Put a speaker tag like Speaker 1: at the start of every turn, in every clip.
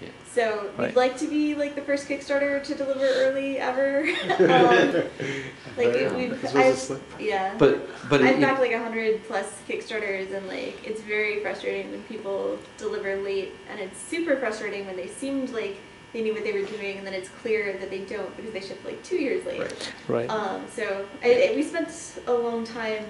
Speaker 1: Yeah.
Speaker 2: So we'd
Speaker 3: Right.
Speaker 2: like to be like the first Kickstarter to deliver early ever. um, like
Speaker 1: Yeah.
Speaker 2: we've,
Speaker 4: This was a
Speaker 2: I've,
Speaker 4: slip.
Speaker 2: yeah.
Speaker 1: But but
Speaker 2: I've
Speaker 1: it,
Speaker 2: backed like a hundred plus Kickstarters, and like it's very frustrating when people deliver late, and it's super frustrating when they seemed like they knew what they were doing, and then it's clear that they don't because they shipped like two years late.
Speaker 1: Right.
Speaker 3: Right.
Speaker 2: Um, so I, I, we spent a long time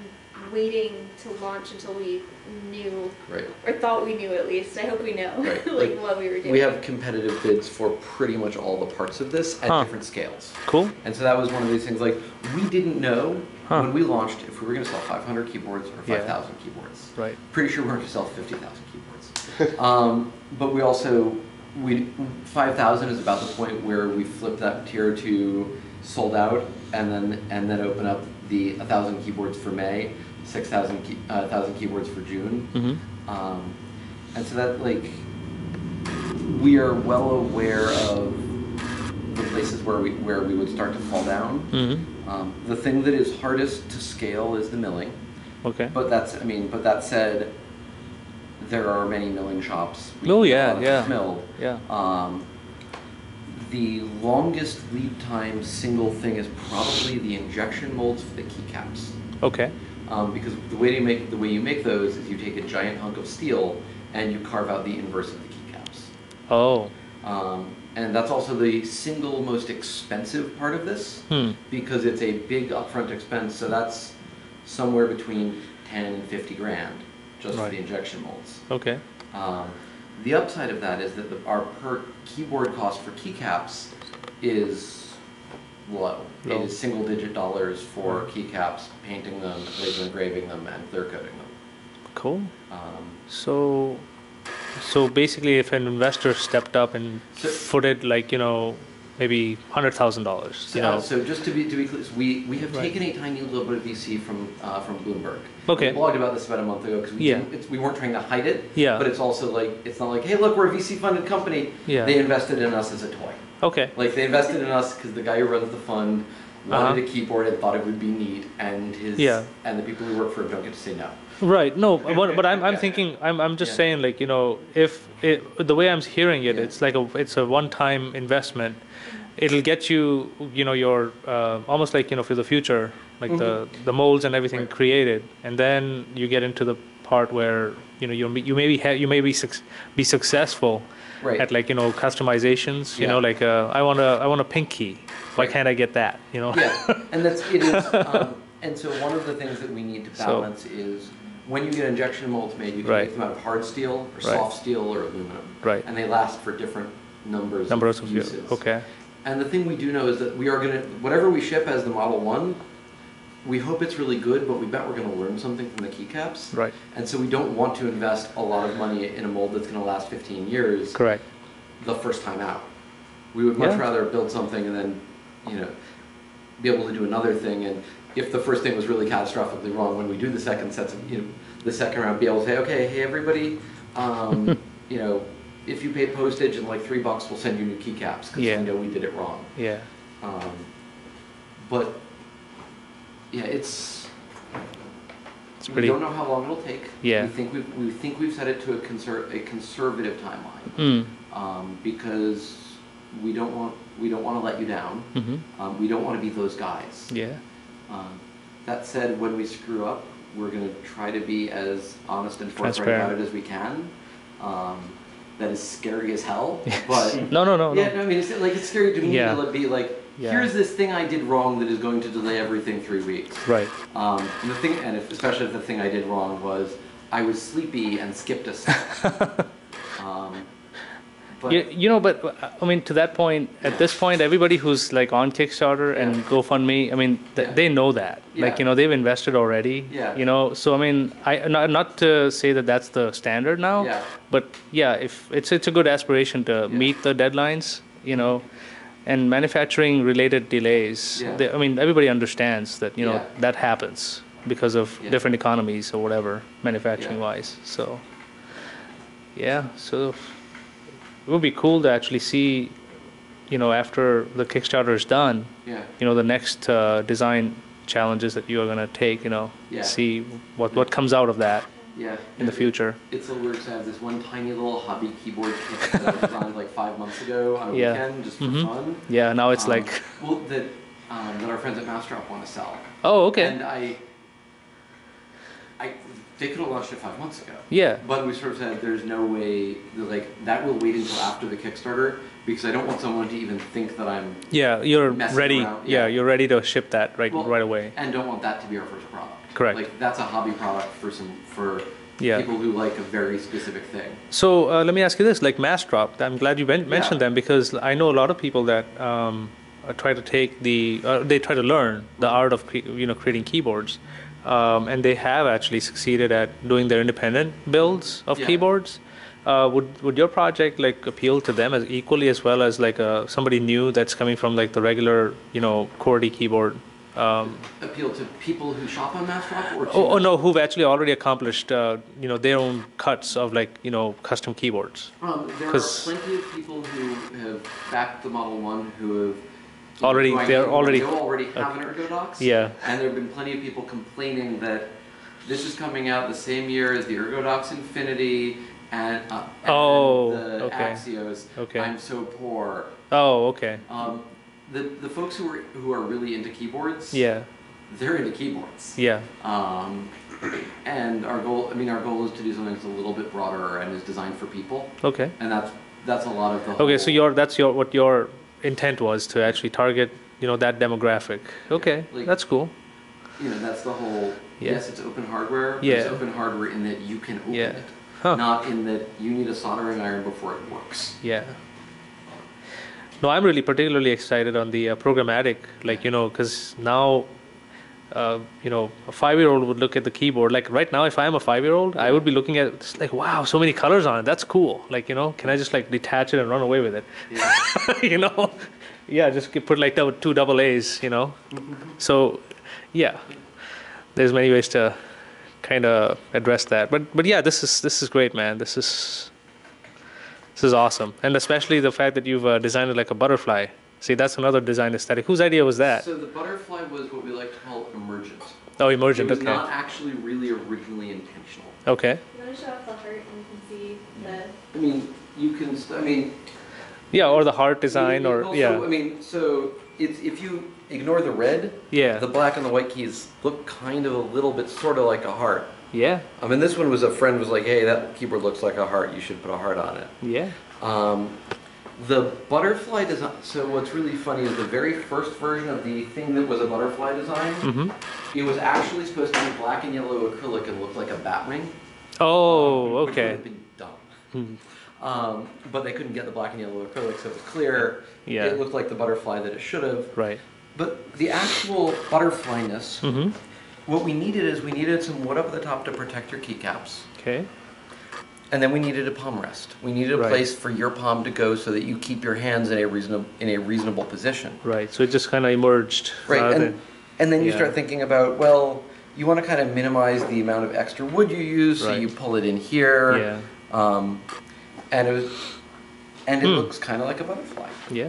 Speaker 2: waiting to launch until we knew
Speaker 1: right.
Speaker 2: or thought we knew at least. I hope we know
Speaker 1: Right.
Speaker 2: like,
Speaker 1: Like,
Speaker 2: what we were doing.
Speaker 1: We have competitive bids for pretty much all the parts of this at
Speaker 3: Huh.
Speaker 1: different scales.
Speaker 3: Cool.
Speaker 1: And so that was one of these things like we didn't know
Speaker 3: Huh.
Speaker 1: when we launched if we were going to sell 500 keyboards or
Speaker 3: Yeah.
Speaker 1: 5,000 keyboards.
Speaker 3: Right.
Speaker 1: Pretty sure we we're going to sell 50,000 keyboards. um, but we also we 5,000 is about the point where we flip that tier to sold out and then and then open up the 1,000 keyboards for May, 6,000 key, uh, 1,000 keyboards for June.
Speaker 3: Mm-hmm.
Speaker 1: Um, and so that like we are well aware of the places where we where we would start to fall down.
Speaker 3: Mm-hmm.
Speaker 1: Um, the thing that is hardest to scale is the milling,
Speaker 3: Okay.
Speaker 1: but that's I mean, but that said, there are many milling shops. We
Speaker 3: Oh, yeah,
Speaker 1: a lot of
Speaker 3: yeah.
Speaker 1: Milled.
Speaker 3: Yeah.
Speaker 1: Um, the longest lead time single thing is probably the injection molds for the keycaps.
Speaker 3: Okay.
Speaker 1: Um, because the way to make the way you make those is you take a giant hunk of steel and you carve out the inverse of the keycaps.
Speaker 3: Oh.
Speaker 1: Um, and that's also the single most expensive part of this
Speaker 3: Hmm.
Speaker 1: because it's a big upfront expense. So that's somewhere between 10 and 50 grand just for the injection molds.
Speaker 3: Okay.
Speaker 1: Um, the upside of that is that the, our per keyboard cost for keycaps is low.
Speaker 3: Low.
Speaker 1: It is single digit dollars for keycaps, painting them, laser engraving them, and clear coating them.
Speaker 3: Cool.
Speaker 1: Um,
Speaker 3: So, so basically, if an investor stepped up and
Speaker 1: So-
Speaker 3: footed like you know maybe hundred thousand dollars,
Speaker 1: So,
Speaker 3: you
Speaker 1: uh,
Speaker 3: know,
Speaker 1: so just to be to be clear, we we have
Speaker 3: Right.
Speaker 1: taken a tiny little bit of VC from uh, from Bloomberg.
Speaker 3: Okay.
Speaker 1: We blogged about this about a month ago because we
Speaker 3: Yeah.
Speaker 1: we weren't trying to hide it.
Speaker 3: Yeah.
Speaker 1: But it's also like it's not like hey look we're a VC funded company.
Speaker 3: Yeah.
Speaker 1: They invested in us as a toy.
Speaker 3: Okay,
Speaker 1: Like they invested in us because the guy who runs the fund wanted
Speaker 3: Uh-huh.
Speaker 1: a keyboard and thought it would be neat, and his
Speaker 3: Yeah.
Speaker 1: and the people who work for him don't get to say no.
Speaker 3: right? No, but, but I'm I'm thinking I'm I'm just
Speaker 1: Yeah.
Speaker 3: saying like you know if it, the way I'm hearing it,
Speaker 1: Yeah.
Speaker 3: it's like a it's a one time investment. It'll get you you know your uh, almost like you know for the future like the
Speaker 1: Mm-hmm.
Speaker 3: the molds and everything
Speaker 1: Right.
Speaker 3: created, and then you get into the part where you know you you maybe ha- you may be suc be successful
Speaker 1: Right.
Speaker 3: at like you know customizations you
Speaker 1: Yeah.
Speaker 3: know like uh, i want a i want a pink key why
Speaker 1: Right.
Speaker 3: can't i get that you know
Speaker 1: yeah, and that's it is. Um, and so one of the things that we need to
Speaker 3: So-
Speaker 1: balance is when you get injection molds made, you can
Speaker 3: Right.
Speaker 1: make them out of hard steel or soft steel or aluminum,
Speaker 3: right
Speaker 1: and they last for different numbers
Speaker 3: numbers
Speaker 1: of
Speaker 3: of
Speaker 1: uses.
Speaker 3: okay
Speaker 1: And the thing we do know is that we are gonna whatever we ship as the Model One, we hope it's really good, but we bet we're gonna learn something from the keycaps.
Speaker 3: right
Speaker 1: And so we don't want to invest a lot of money in a mold that's going to last 15 years
Speaker 3: correct
Speaker 1: the first time out. We would much
Speaker 3: Yeah.
Speaker 1: rather build something and then, you know, be able to do another thing. And if the first thing was really catastrophically wrong, when we do the second sets of, you know, the second round, be able to say, okay, hey everybody, um, you know, if you pay postage and like three bucks, we'll send you new keycaps because
Speaker 3: Yeah.
Speaker 1: we know we did it wrong.
Speaker 3: yeah
Speaker 1: Um, but yeah, it's
Speaker 3: it's
Speaker 1: we don't know how long it'll take.
Speaker 3: Yeah.
Speaker 1: We think we've, we think we've set it to a, conser- a conservative timeline
Speaker 3: mm.
Speaker 1: um, because we don't want we don't want to let you down.
Speaker 3: mm-hmm.
Speaker 1: Um, we don't want to be those guys.
Speaker 3: yeah
Speaker 1: Um, that said, when we screw up, we're going to try to be as honest and forthright about it as we can. Um, that is scary as hell, but
Speaker 3: no no no
Speaker 1: yeah,
Speaker 3: no
Speaker 1: no, I mean, it's like it's scary to me
Speaker 3: Yeah.
Speaker 1: to be like,
Speaker 3: Yeah.
Speaker 1: here's this thing I did wrong that is going to delay everything three weeks.
Speaker 3: right
Speaker 1: Um, and the thing, and if, especially if the thing I did wrong was I was sleepy and skipped a step. but
Speaker 3: you, you know but i mean to that point at this point everybody who's like on kickstarter and
Speaker 1: Yeah.
Speaker 3: gofundme i mean th-
Speaker 1: Yeah.
Speaker 3: they know that
Speaker 1: Yeah.
Speaker 3: like you know they've invested already
Speaker 1: Yeah.
Speaker 3: you know so i mean i not, not to say that that's the standard now
Speaker 1: Yeah.
Speaker 3: but yeah if it's it's a good aspiration to meet the deadlines you know and manufacturing related delays
Speaker 1: Yeah.
Speaker 3: they, i mean everybody understands that you know that happens because of different economies or whatever manufacturing wise so yeah so it would be cool to actually see you know after the kickstarter is done
Speaker 1: yeah,
Speaker 3: you know the next uh, design challenges that you are going to take you know
Speaker 1: Yeah.
Speaker 3: see what what comes out of that
Speaker 1: Yeah.
Speaker 3: in the future.
Speaker 1: It's a little weird I have this one tiny little hobby keyboard kit that I designed like five months ago on a
Speaker 3: Yeah.
Speaker 1: weekend just for
Speaker 3: Mhm.
Speaker 1: fun.
Speaker 3: Yeah, now it's
Speaker 1: Um,
Speaker 3: like,
Speaker 1: well that um, that our friends at Massdrop want to sell.
Speaker 3: oh, okay,
Speaker 1: And I they could have launched it five months ago.
Speaker 3: yeah,
Speaker 1: But we sort of said there's no way that, like that will wait until after the Kickstarter because I don't want someone to even think that I'm
Speaker 3: yeah. You're ready. yeah.
Speaker 1: yeah.
Speaker 3: you're ready to ship that right
Speaker 1: Well,
Speaker 3: right away.
Speaker 1: and don't want that to be our first product.
Speaker 3: Correct.
Speaker 1: Like that's a hobby product for some for
Speaker 3: Yeah.
Speaker 1: people who like a very specific thing.
Speaker 3: So uh, let me ask you this: like Mass Massdrop, I'm glad you men- mentioned
Speaker 1: Yeah.
Speaker 3: them because I know a lot of people that um, uh, try to take the uh, they try to learn the art of cre- you know creating keyboards, um, and they have actually succeeded at doing their independent builds of
Speaker 1: Yeah.
Speaker 3: keyboards. Uh, would would your project like appeal to them as equally as well as like uh, somebody new that's coming from like the regular you know QWERTY keyboard? Um,
Speaker 1: Appeal to people who shop on Massdrop or
Speaker 3: oh, oh no, who've actually already accomplished uh, you know their own cuts of like you know custom keyboards.
Speaker 1: Um, there are plenty of people who have backed the Model One who have
Speaker 3: Already-
Speaker 1: I
Speaker 3: they're already-
Speaker 1: know already have an Ergodox.
Speaker 3: Yeah.
Speaker 1: And there have been plenty of people complaining that this is coming out the same year as the Ergodox Infinity and, uh, and
Speaker 3: Oh,
Speaker 1: the
Speaker 3: okay.
Speaker 1: Axios.
Speaker 3: Okay.
Speaker 1: I'm so poor.
Speaker 3: Oh, okay.
Speaker 1: Um, the the folks who are who are really into keyboards.
Speaker 3: Yeah,
Speaker 1: They're into keyboards.
Speaker 3: yeah,
Speaker 1: Um, and our goal, I mean, our goal is to do something that's a little bit broader and is designed for people.
Speaker 3: okay.
Speaker 1: And that's that's a lot of the.
Speaker 3: Okay, so your that's your what your intent was to actually target you know that demographic. Okay,
Speaker 1: like-
Speaker 3: that's cool.
Speaker 1: You know, that's the whole.
Speaker 3: Yeah.
Speaker 1: Yes, it's open hardware. But
Speaker 3: Yeah.
Speaker 1: It's open hardware in that you can open
Speaker 3: Yeah.
Speaker 1: it,
Speaker 3: Huh.
Speaker 1: not in that you need a soldering iron before it works.
Speaker 3: Yeah. No, I'm really particularly excited on the uh, programmatic, like you know, because now. Uh, you know, a five-year-old would look at the keyboard. Like right now, if I'm a five-year-old, I would be looking at it's like, wow, so many colors on it. That's cool. Like you know, can I just like detach it and run away with it?
Speaker 1: Yeah.
Speaker 3: you know yeah just put like two double a's you know so yeah there's many ways to kind of address that but but yeah this is this is great man this is this is awesome and especially the fact that you've uh, designed it like a butterfly see that's another design aesthetic whose idea was that
Speaker 1: So the butterfly was what we like to call.
Speaker 3: Oh emergent
Speaker 1: it was
Speaker 3: okay
Speaker 1: not actually really originally intentional.
Speaker 3: okay
Speaker 2: You want to show off the heart and you can see the.
Speaker 1: I mean, you can. St- I mean,
Speaker 3: yeah or the heart design
Speaker 1: you-
Speaker 3: or
Speaker 1: also,
Speaker 3: yeah
Speaker 1: I mean, so it's if you ignore the red,
Speaker 3: yeah
Speaker 1: the black and the white keys look kind of a little bit sort of like a heart.
Speaker 3: yeah
Speaker 1: I mean, this one was a friend was like, "Hey, that keyboard looks like a heart. You should put a heart on it."
Speaker 3: yeah
Speaker 1: Um, the butterfly design. So what's really funny is the very first version of the thing that was a butterfly design.
Speaker 3: mm-hmm.
Speaker 1: It was actually supposed to be black and yellow acrylic and look like a bat wing.
Speaker 3: oh
Speaker 1: um, which would
Speaker 3: okay
Speaker 1: have been dumb.
Speaker 3: Hmm.
Speaker 1: Um, but they couldn't get the black and yellow acrylic, so it was clear.
Speaker 3: Yeah.
Speaker 1: It looked like the butterfly that it should have.
Speaker 3: right
Speaker 1: But the actual butterflyness,
Speaker 3: mm-hmm.
Speaker 1: what we needed is we needed some wood up at the top to protect your keycaps.
Speaker 3: okay
Speaker 1: And then we needed a palm rest. We needed a
Speaker 3: Right.
Speaker 1: place for your palm to go so that you keep your hands in a reasonable in a reasonable position.
Speaker 3: right so it just kind of emerged
Speaker 1: Right. And,
Speaker 3: than-
Speaker 1: and then you
Speaker 3: yeah.
Speaker 1: start thinking about, well, you want to kind of minimize the amount of extra wood you use, so you pull it in here.
Speaker 3: yeah
Speaker 1: Um, and it was, and it
Speaker 3: Hmm.
Speaker 1: looks kind of like a butterfly.
Speaker 3: yeah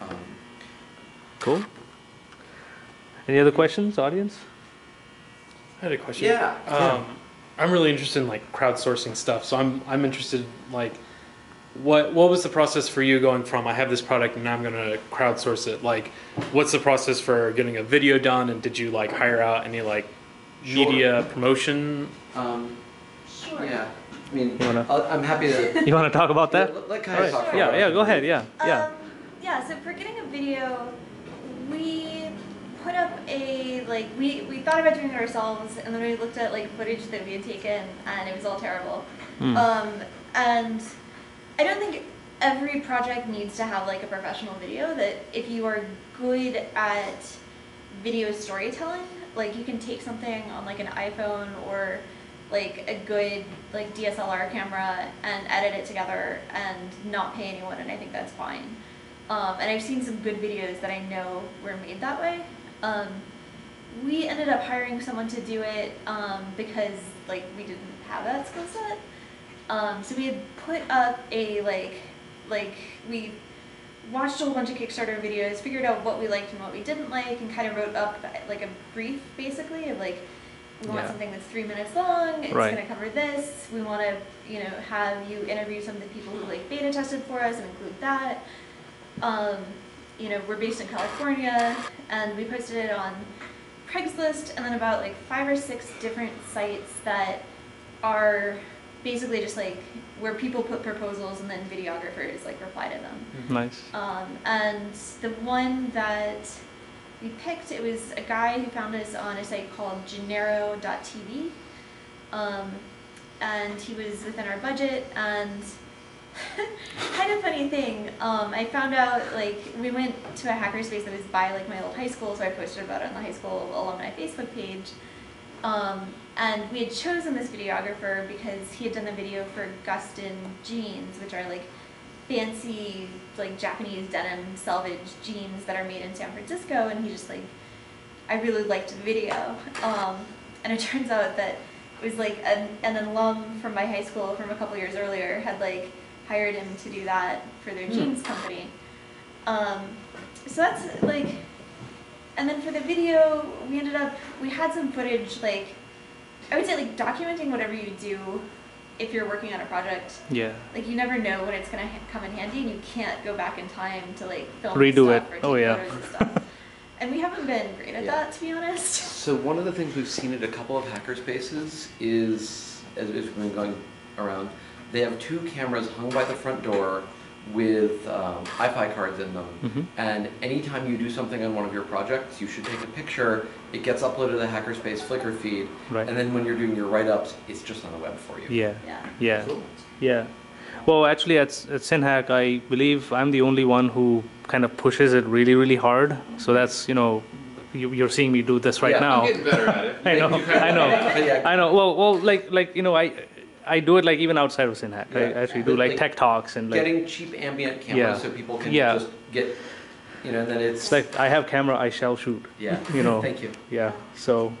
Speaker 1: Um,
Speaker 3: Cool. Any other questions, audience?
Speaker 4: I had a question.
Speaker 1: Yeah,
Speaker 4: Um, I'm really interested in like crowdsourcing stuff. So I'm I'm interested like what what was the process for you going from I have this product and now I'm gonna crowdsource it? Like, what's the process for getting a video done? And did you like hire out any like
Speaker 1: Sure.
Speaker 4: media promotion?
Speaker 1: um,
Speaker 2: Sure.
Speaker 1: yeah. I mean,
Speaker 3: You wanna-
Speaker 1: I'll, I'm happy to.
Speaker 3: You want to talk about that?
Speaker 1: Let, let Kai
Speaker 3: All right.
Speaker 1: talk for a
Speaker 3: Yeah,
Speaker 1: while.
Speaker 3: yeah, go ahead. Yeah, yeah.
Speaker 2: Um, yeah, so for getting a video, we put up a, like, we, we thought about doing it ourselves, and then we looked at, like, footage that we had taken, and it was all terrible.
Speaker 3: Hmm.
Speaker 2: Um, and I don't think every project needs to have, like, a professional video, that if you are good at video storytelling, like, you can take something on, like, an iPhone or, like, a good, like, DSLR camera and edit it together and not pay anyone, and I think that's fine. Um, and I've seen some good videos that I know were made that way. Um, we ended up hiring someone to do it um, because like we didn't have that skill set. Um, so we had put up a like like we watched a whole bunch of Kickstarter videos, figured out what we liked and what we didn't like, and kind of wrote up like a brief basically of like we want
Speaker 3: Yeah.
Speaker 2: something that's three minutes long. It's
Speaker 3: Right.
Speaker 2: going to cover this. We want to, you know, have you interview some of the people who like beta tested for us and include that. Um, you know, we're based in California, and we posted it on Craigslist, and then about like five or six different sites that are basically just like where people put proposals and then videographers like reply to them.
Speaker 3: Nice.
Speaker 2: Um, and the one that we picked, it was a guy who found us on a site called Genero.tv. Um, and he was within our budget and kind of funny thing, um, I found out like we went to a hackerspace that was by like my old high school, so I posted about it on the high school alumni Facebook page. Um, and we had chosen this videographer because he had done the video for Gustin jeans, which are like fancy like Japanese denim selvage jeans that are made in San Francisco and he just like I really liked the video. Um, and it turns out that it was like an, an alum from my high school from a couple years earlier had like hired him to do that for their jeans company. Um, so that's like, and then for the video, we ended up, we had some footage like, I would say like documenting whatever you do if you're working on a project
Speaker 3: Yeah.
Speaker 2: like you never know when it's gonna ha- come in handy, and you can't go back in time to like film
Speaker 3: Redo
Speaker 2: stuff
Speaker 3: it.
Speaker 2: or take
Speaker 3: Oh, yeah.
Speaker 2: and and we haven't been great at
Speaker 1: Yeah.
Speaker 2: that, to be honest.
Speaker 1: So one of the things we've seen at a couple of hacker spaces is, as as we've been going around, they have two cameras hung by the front door with um, Wi-Fi cards in them.
Speaker 3: Mhm.
Speaker 1: And anytime you do something on one of your projects, you should take a picture. It gets uploaded to the Hackerspace Flickr feed,
Speaker 3: Right.
Speaker 1: and then when you're doing your write-ups, it's just on the web for you.
Speaker 3: Yeah.
Speaker 2: Yeah.
Speaker 3: Yeah. Yeah. Well, actually, at, at synHAK, I believe I'm the only one who kind of pushes it really, really hard. So that's, you know, you, you're seeing me do this right
Speaker 1: Yeah,
Speaker 3: now.
Speaker 1: I'm
Speaker 5: getting better at it.
Speaker 3: I know, I know, I know. Well, well, like, like you know, I, I do it like even outside of synHAK. I actually do like
Speaker 1: Like,
Speaker 3: tech talks and like,
Speaker 1: Getting cheap ambient cameras
Speaker 3: Yeah.
Speaker 1: so people can
Speaker 3: Yeah.
Speaker 1: just get, you know, and then it's,
Speaker 3: it's like I have camera, I shall shoot.
Speaker 1: yeah.
Speaker 3: you know.
Speaker 1: Thank you.
Speaker 3: Yeah. So,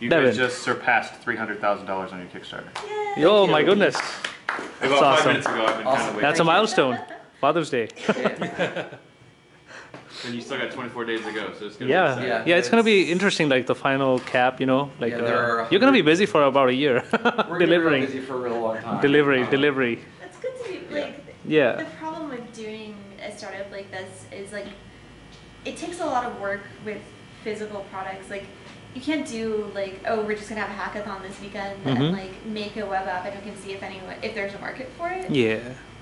Speaker 5: You
Speaker 3: Devin.
Speaker 5: guys just surpassed three hundred thousand dollars on your Kickstarter.
Speaker 2: Yay.
Speaker 3: oh
Speaker 1: you.
Speaker 3: my goodness,
Speaker 5: About five
Speaker 3: awesome.
Speaker 5: minutes ago, I've been
Speaker 1: Awesome.
Speaker 5: kind of waiting.
Speaker 3: that's a milestone. Father's Day.
Speaker 5: And you still got twenty-four days to go, so it's gonna
Speaker 3: Yeah.
Speaker 5: be
Speaker 1: Yeah.
Speaker 3: yeah, It's gonna be interesting, like the final cap. You know, like
Speaker 1: Yeah,
Speaker 3: uh,
Speaker 1: are
Speaker 3: you're gonna be busy for about a year.
Speaker 1: We're gonna be
Speaker 3: delivering,
Speaker 1: busy for a real long time.
Speaker 3: delivery,
Speaker 1: Um,
Speaker 3: delivery.
Speaker 2: That's good to be
Speaker 1: Yeah.
Speaker 2: like.
Speaker 3: Yeah.
Speaker 2: The problem with doing a startup like this is like, it takes a lot of work with physical products. Like, you can't do like, oh, we're just gonna have a hackathon this weekend
Speaker 3: Mhm.
Speaker 2: and like make a web app and we can see if anyone, if there's a market for it.
Speaker 3: Yeah.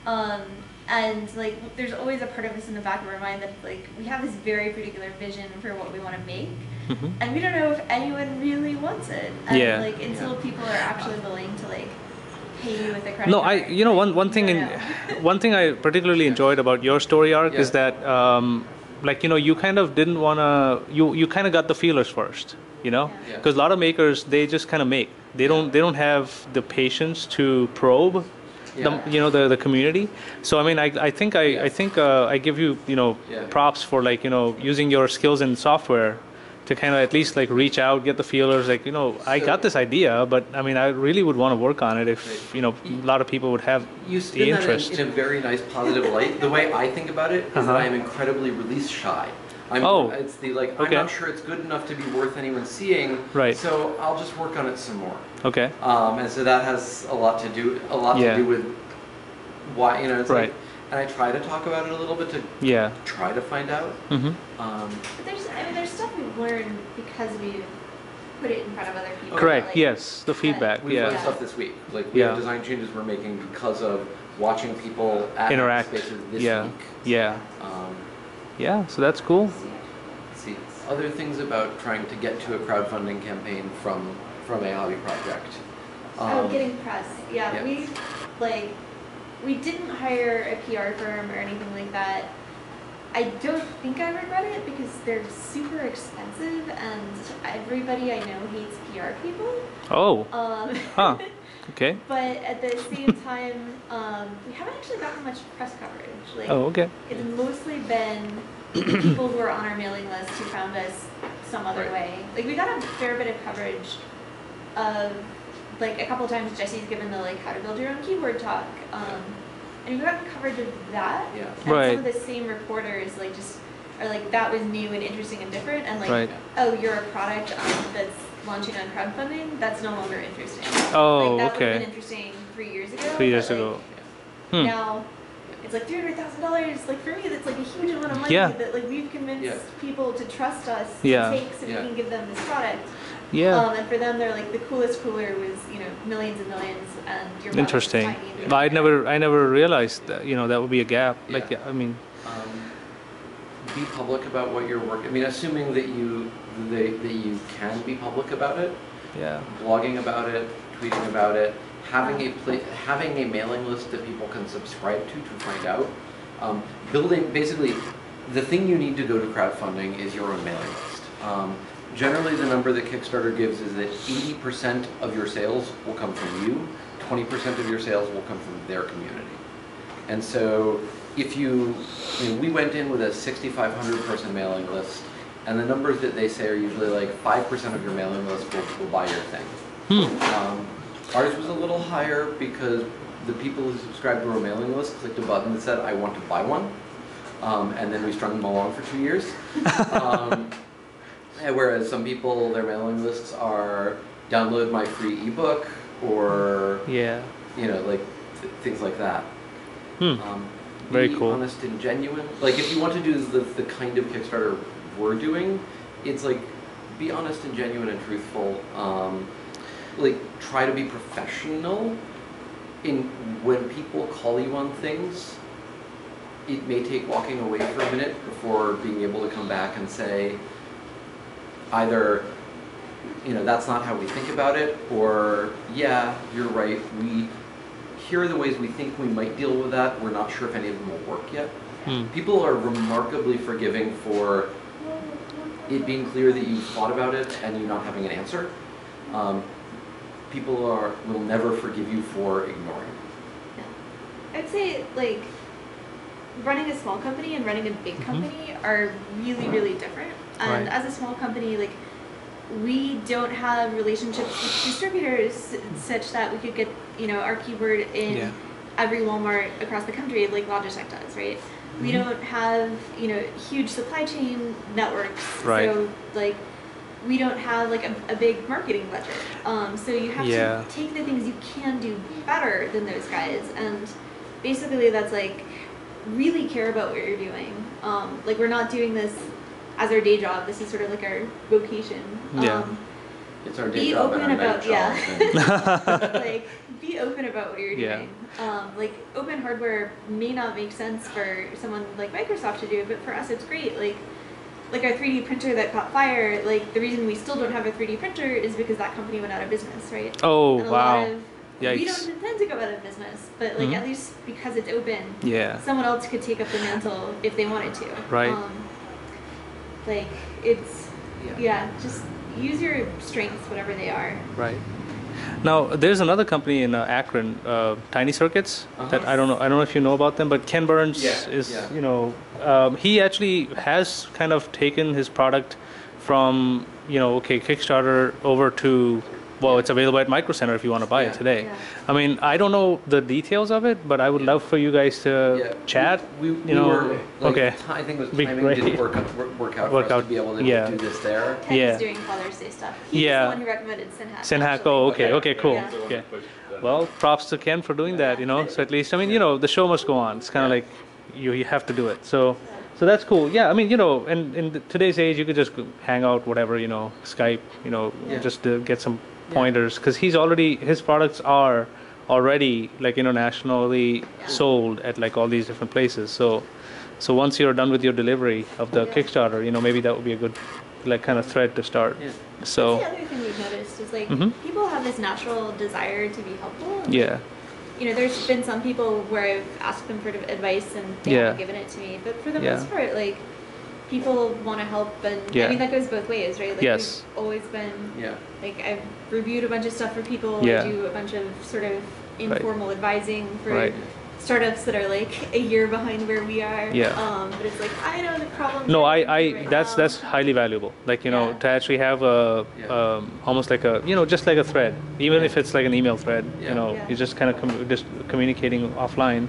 Speaker 2: Um, and like, there's always a part of us in the back of our mind that like we have this very particular vision for what we want to make,
Speaker 3: Mhm.
Speaker 2: and we don't know if anyone really wants it. And
Speaker 3: Yeah.
Speaker 2: like until people are actually willing to like pay you with a credit
Speaker 3: No,
Speaker 2: card.
Speaker 3: I you know one one thing in one thing I particularly enjoyed about your story arc is that um, like you know you kind of didn't wanna you you kind of got the feelers first, you know,
Speaker 1: Yeah.
Speaker 3: because a lot of makers they just kind of make they don't they don't have the patience to probe. The, you know the, the community so i mean i, I think i,
Speaker 1: Yeah.
Speaker 3: I think uh, i give you you know
Speaker 1: Yeah.
Speaker 3: props for like you know using your skills in software to kind of at least like reach out get the feelers like you know i got this idea but i mean i really would want to work on it if you know a lot of people would have
Speaker 1: You
Speaker 3: the
Speaker 1: spin that
Speaker 3: interest
Speaker 1: in, in a very nice positive light. The way I think about it is
Speaker 3: Uh-huh.
Speaker 1: that I am incredibly release shy. I'm,
Speaker 3: Oh.
Speaker 1: It's the like,
Speaker 3: Okay.
Speaker 1: I'm not sure it's good enough to be worth anyone seeing.
Speaker 3: Right.
Speaker 1: So I'll just work on it some more.
Speaker 3: okay
Speaker 1: Um, and so that has a lot to do, a lot
Speaker 3: Yeah.
Speaker 1: to do with why, you know, it's
Speaker 3: Right.
Speaker 1: like, and I try to talk about it a little bit to
Speaker 3: yeah
Speaker 1: try to find out.
Speaker 3: Mm-hmm.
Speaker 1: Um,
Speaker 2: But there's, I mean, there's stuff we've learned because we put it in front of other people.
Speaker 3: correct
Speaker 2: like-
Speaker 3: yes the feedback
Speaker 1: we've learned stuff this week. Like we
Speaker 3: Yeah.
Speaker 1: have design changes we're making because of watching people at
Speaker 3: Interact.
Speaker 1: spaces this
Speaker 3: Yeah.
Speaker 1: week.
Speaker 3: yeah
Speaker 1: Um,
Speaker 3: yeah so that's cool
Speaker 1: see other things about trying to get to a crowdfunding campaign from from a hobby project.
Speaker 2: Oh,
Speaker 1: Um,
Speaker 2: getting press. Yeah,
Speaker 1: yeah.
Speaker 2: we like we didn't hire a PR firm or anything like that. I don't think I regret it because they're super expensive and everybody I know hates PR people.
Speaker 3: oh
Speaker 2: Um,
Speaker 3: huh okay
Speaker 2: but at the same time, um, we haven't actually gotten much press coverage. Like
Speaker 3: oh okay
Speaker 2: it's mostly been people who are on our mailing list who found us some other
Speaker 1: Right.
Speaker 2: way. Like we got a fair bit of coverage of like a couple of times Jesse's given the like how to build your own keyboard talk. Um, and we got coverage of that.
Speaker 1: Yeah.
Speaker 2: And
Speaker 3: Right.
Speaker 2: some of the same reporters like just or like that was new and interesting and different, and like
Speaker 3: Right.
Speaker 2: oh you're a product um, that's launching on crowdfunding, that's no longer interesting.
Speaker 3: Oh,
Speaker 2: like, that would have
Speaker 3: okay.
Speaker 2: been interesting three years ago.
Speaker 3: Three years
Speaker 2: but, like,
Speaker 3: ago. Hmm.
Speaker 2: Now it's like three hundred thousand dollars. Like for me, that's like a huge amount of money
Speaker 3: Yeah.
Speaker 2: that like we've convinced
Speaker 1: Yeah.
Speaker 2: people to trust us
Speaker 3: Yeah.
Speaker 2: to take so
Speaker 1: Yeah.
Speaker 2: we can give them this product.
Speaker 3: Yeah.
Speaker 2: Um, and for them, they're like the coolest cooler was you know millions and millions, and your
Speaker 3: Interesting.
Speaker 2: tiny and
Speaker 3: I never, I never realized that. You know, that would be a gap. Like,
Speaker 1: Yeah.
Speaker 3: yeah, I mean,
Speaker 1: Um, be public about what you're working, I mean, assuming that you, that, that you can be public about it,
Speaker 3: yeah,
Speaker 1: blogging about it, tweeting about it, having a pla- having a mailing list that people can subscribe to to find out. Um, building basically, the thing you need to go to crowdfunding is your own mailing list. Um, generally, the number that Kickstarter gives is that 80% of your sales will come from you, 20% of your sales will come from their community. And so, if you, I mean, we went in with a 6,500 person mailing list, and the numbers that they say are usually like 5% of your mailing list will, will buy your thing.
Speaker 3: Hmm.
Speaker 1: Um, ours was a little higher because the people who subscribed to our mailing list clicked a button that said, I want to buy one. Um, and then we strung them along for two years. um, whereas some people, their mailing lists are download my free ebook or,
Speaker 3: yeah.
Speaker 1: you know, like th- things like that.
Speaker 3: Hmm.
Speaker 1: Um,
Speaker 3: Very
Speaker 1: be
Speaker 3: cool.
Speaker 1: honest and genuine. Like if you want to do the, the kind of Kickstarter we're doing, it's like be honest and genuine and truthful. Um, like try to be professional. In when people call you on things, it may take walking away for a minute before being able to come back and say either you know that's not how we think about it or yeah you're right we here are the ways we think we might deal with that we're not sure if any of them will work yet
Speaker 3: Hmm.
Speaker 1: people are remarkably forgiving for it being clear that you've thought about it and you not having an answer um, people are will never forgive you for ignoring Yeah.
Speaker 2: I'd say like running a small company and running a big
Speaker 3: Mhm.
Speaker 2: company are really really different. And
Speaker 3: Right.
Speaker 2: as a small company, like we don't have relationships with distributors such that we could get you know our keyword in
Speaker 3: Yeah.
Speaker 2: every Walmart across the country like Logitech does, right? We
Speaker 3: Mhm.
Speaker 2: don't have you know huge supply chain networks,
Speaker 3: Right.
Speaker 2: so like we don't have like a, a big marketing budget. Um, so you have
Speaker 3: Yeah.
Speaker 2: to take the things you can do better than those guys, and basically that's like really care about what you're doing. Um, like we're not doing this as our day job. This is sort of like our vocation.
Speaker 3: Yeah.
Speaker 2: Um,
Speaker 1: it's our day
Speaker 2: Be
Speaker 1: job and
Speaker 2: open
Speaker 1: our night
Speaker 2: about- yeah.
Speaker 1: job and-
Speaker 2: like be open about what you're
Speaker 3: Yeah.
Speaker 2: doing. Um, like open hardware may not make sense for someone like Microsoft to do, but for us it's great. Like like our 3D printer that caught fire. Like the reason we still don't have a 3D printer is because that company went out of business, right?
Speaker 3: Oh,
Speaker 2: and a
Speaker 3: wow.
Speaker 2: lot of we don't intend to go out of business, but like
Speaker 3: Mhm.
Speaker 2: at least because it's open,
Speaker 3: Yeah.
Speaker 2: someone else could take up the mantle if they wanted to.
Speaker 3: Right.
Speaker 2: Um, like it's
Speaker 1: yeah.
Speaker 2: yeah, just use your strengths, whatever they are.
Speaker 3: Right. Now, there's another company in uh, Akron, uh, Tiny Circuits, that
Speaker 1: Uh-huh.
Speaker 3: I don't know. I don't know if you know about them, but Ken Burns
Speaker 1: Yeah,
Speaker 3: is,
Speaker 1: yeah.
Speaker 3: you know, um, he actually has kind of taken his product from, you know, okay, Kickstarter over to, well, it's available at Micro Center if you want to buy
Speaker 1: Yeah.
Speaker 3: it today.
Speaker 2: Yeah.
Speaker 3: I mean, I don't know the details of it, but I would love for you guys to
Speaker 1: Yeah,
Speaker 3: chat.
Speaker 1: We, we,
Speaker 3: you know,
Speaker 1: were, like,
Speaker 3: okay.
Speaker 1: I think it was
Speaker 3: Be
Speaker 1: timing
Speaker 3: great.
Speaker 1: didn't work out, work, work out
Speaker 3: Work
Speaker 1: for us
Speaker 3: out,
Speaker 1: to be able to
Speaker 3: yeah.
Speaker 1: do this there.
Speaker 2: Ken
Speaker 3: Yeah.
Speaker 2: is doing Father's Day stuff. He's
Speaker 3: Yeah.
Speaker 2: the one who recommended
Speaker 3: synHAK.
Speaker 2: synHAK,
Speaker 3: oh, okay, okay, cool.
Speaker 2: Yeah.
Speaker 3: Okay. Well, props to Ken for doing that, you know. So at least, I mean, you know, the show must go on. It's kind of like you you have to do it. So, so that's cool. Yeah, I mean, you know, in in today's age, you could just hang out, whatever, you know, Skype, you know,
Speaker 1: Yeah.
Speaker 3: just to get some pointers because he's already his products are already like internationally sold at like all these different places. So, so once you're done with your delivery of the. Kickstarter, you know, maybe that would be a good like kind of thread to start.
Speaker 1: Yeah.
Speaker 3: So,
Speaker 2: That's the other thing we've noticed is like
Speaker 3: Mhm.
Speaker 2: people have this natural desire to be helpful.
Speaker 3: yeah,
Speaker 2: You know, there's been some people where I've asked them for advice and they
Speaker 3: Yeah.
Speaker 2: haven't given it to me, but for the
Speaker 3: Yeah.
Speaker 2: most part, like people want to help, and
Speaker 3: Yeah.
Speaker 2: I mean that goes both ways, right? Like
Speaker 3: Yes.
Speaker 2: we've always been
Speaker 1: Yeah.
Speaker 2: like I've reviewed a bunch of stuff for people.
Speaker 3: Yeah.
Speaker 2: I do a bunch of sort of informal advising for
Speaker 3: Right.
Speaker 2: startups that are like a year behind where we are.
Speaker 3: Yeah.
Speaker 2: Um, but it's like I know the problem.
Speaker 3: No, I, I
Speaker 2: right
Speaker 3: that's
Speaker 2: now.
Speaker 3: that's highly valuable. Like you know,
Speaker 2: Yeah.
Speaker 3: to actually have a
Speaker 1: Yeah.
Speaker 3: um, almost like a you know just like a thread, even if it's like an email thread.
Speaker 1: Yeah.
Speaker 3: You know,
Speaker 2: Yeah.
Speaker 3: you're just kind of com- just communicating offline.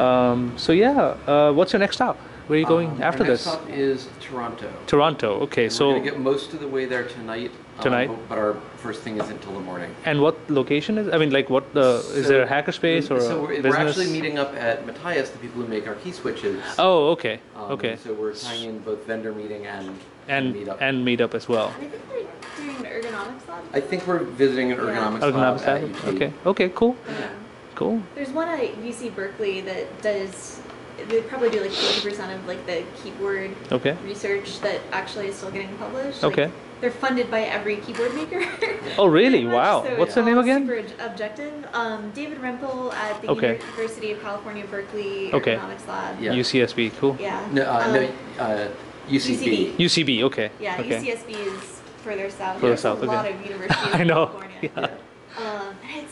Speaker 3: Um, so yeah, uh, what's your next stop? Where are you going
Speaker 1: Um,
Speaker 3: after
Speaker 1: our next
Speaker 3: this?
Speaker 1: stop is Toronto.
Speaker 3: Toronto. Okay,
Speaker 1: And
Speaker 3: so
Speaker 1: we're gonna get most of the way there tonight. um,
Speaker 3: Tonight?
Speaker 1: but- But our first thing is until the morning.
Speaker 3: and what location is? I mean, like, what uh, is there a hackerspace or
Speaker 1: So
Speaker 3: a
Speaker 1: we're,
Speaker 3: business?
Speaker 1: we're actually meeting up at Matias, the people who make our key switches.
Speaker 3: Oh, okay,
Speaker 1: Um,
Speaker 3: okay,
Speaker 1: So we're tying in both vendor meeting and
Speaker 3: and
Speaker 1: meetup.
Speaker 3: and meet up as well.
Speaker 2: And I think they're doing an ergonomics lab.
Speaker 1: I think we're visiting an
Speaker 2: Yeah.
Speaker 1: ergonomics lab
Speaker 3: Ergonomics
Speaker 1: at
Speaker 3: lab?
Speaker 1: UT.
Speaker 3: Okay, okay, cool,
Speaker 1: Yeah.
Speaker 3: cool.
Speaker 2: There's one at UC Berkeley that does. They probably do like 50% of like the keyboard
Speaker 3: Okay,
Speaker 2: research that actually is still getting published.
Speaker 3: Okay.
Speaker 2: Like, they're funded by every keyboard maker.
Speaker 3: Oh, really? Wow.
Speaker 2: so
Speaker 3: What's
Speaker 2: it's
Speaker 3: the name again?
Speaker 2: Super ob- objective. Um, David Rempel at the
Speaker 3: Okay.
Speaker 2: University of California, Berkeley
Speaker 3: Okay.
Speaker 2: Ergonomics Lab.
Speaker 1: Yeah.
Speaker 3: UCSB, cool.
Speaker 2: Yeah.
Speaker 1: No, uh,
Speaker 2: Um,
Speaker 1: no, uh, UCB.
Speaker 2: UCB.
Speaker 3: UCB, okay.
Speaker 2: Yeah,
Speaker 3: okay.
Speaker 2: UCSB is further south.
Speaker 3: Further
Speaker 2: There's
Speaker 3: south,
Speaker 2: a
Speaker 3: okay.
Speaker 2: lot of universities
Speaker 3: I
Speaker 2: in
Speaker 3: know,
Speaker 2: California.
Speaker 3: yeah.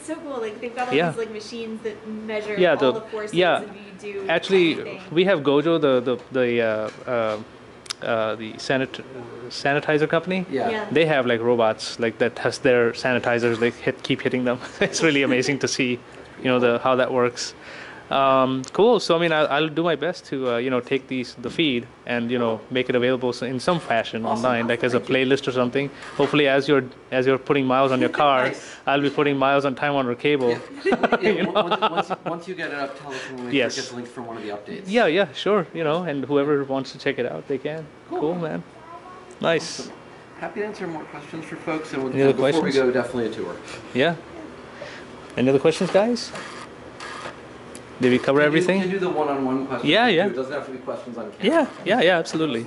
Speaker 2: And it's so cool. Like they've got all
Speaker 3: Yeah.
Speaker 2: these like machines that measure
Speaker 3: Yeah,
Speaker 2: all
Speaker 3: the-
Speaker 2: the, forces
Speaker 3: yeah.
Speaker 2: if you do
Speaker 3: Actually,
Speaker 2: anything.
Speaker 3: we have Gojo, the the the uh, uh, uh, the sanit- sanitizer company.
Speaker 1: Yeah.
Speaker 2: Yeah.
Speaker 3: They have like robots like that has their sanitizers. They hit, keep hitting them. it's really amazing to see, you know, the how that works. Um, cool. So I mean, I'll, I'll do my best to uh, you know take these the feed and you know make it available in some fashion
Speaker 1: Awesome,
Speaker 3: online, like as a playlist or something. Hopefully, as you're as you're putting miles on your car,
Speaker 1: Nice.
Speaker 3: I'll be putting miles on Time Warner Cable.
Speaker 1: Yeah, yeah, once, once, once you get it up, tell us we'll make
Speaker 3: Yes.
Speaker 1: gets linked from one of the updates.
Speaker 3: Yeah, yeah, sure. You know, and whoever wants to check it out, they can. Cool,
Speaker 1: Cool.
Speaker 3: man. Nice.
Speaker 1: Awesome. Happy to answer more questions for folks. And we'll,
Speaker 3: Any other
Speaker 1: before
Speaker 3: questions?
Speaker 1: we go, definitely a tour.
Speaker 3: Yeah. Any other questions, guys? Did we cover
Speaker 1: You
Speaker 3: everything?
Speaker 1: can do the one-on-one questions.
Speaker 3: Yeah, yeah.
Speaker 1: It doesn't have to be questions on camera.
Speaker 3: Yeah, yeah, yeah, absolutely.